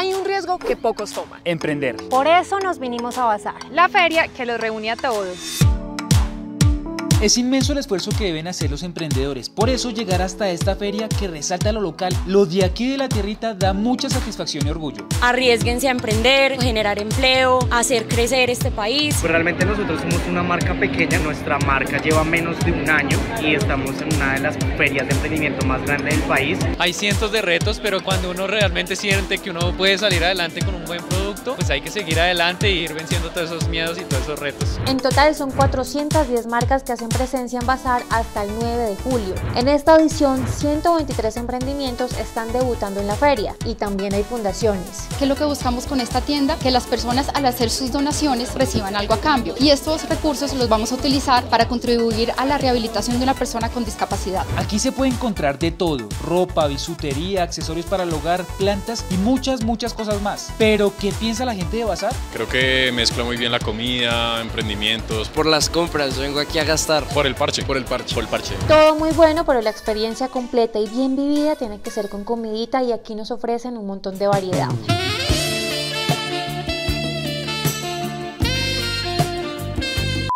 hay un riesgo que pocos toman. Emprender. Por eso nos vinimos a Bazar. La feria que los reúne a todos. Es inmenso el esfuerzo que deben hacer los emprendedores. Por eso llegar hasta esta feria que resalta lo local, lo de aquí de la tierrita da mucha satisfacción y orgullo. Arriesguense a emprender, generar empleo, hacer crecer este país. Pues realmente nosotros somos una marca pequeña, nuestra marca lleva menos de un año y estamos en una de las ferias de emprendimiento más grandes del país. Hay cientos de retos, pero cuando uno realmente siente que uno puede salir adelante con un buen producto, pues hay que seguir adelante e ir venciendo todos esos miedos y todos esos retos. En total son 410 marcas que hacen presencia en Bazar hasta el 9 de julio. En esta edición, 123 emprendimientos están debutando en la feria y también hay fundaciones. ¿Qué es lo que buscamos con esta tienda? Que las personas al hacer sus donaciones reciban algo a cambio y estos recursos los vamos a utilizar para contribuir a la rehabilitación de una persona con discapacidad. Aquí se puede encontrar de todo, ropa, bisutería, accesorios para el hogar, plantas y muchas, muchas cosas más. Pero, ¿qué piensa la gente de Bazar? Creo que mezcla muy bien la comida, emprendimientos. Por las compras, vengo aquí a gastar por el parche, por el parche, por el parche. Todo muy bueno, pero la experiencia completa y bien vivida tiene que ser con comidita y aquí nos ofrecen un montón de variedad.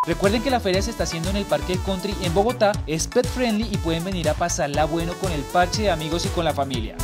Recuerden que la feria se está haciendo en el Parque Country en Bogotá, es pet friendly y pueden venir a pasarla bueno con el parche de amigos y con la familia.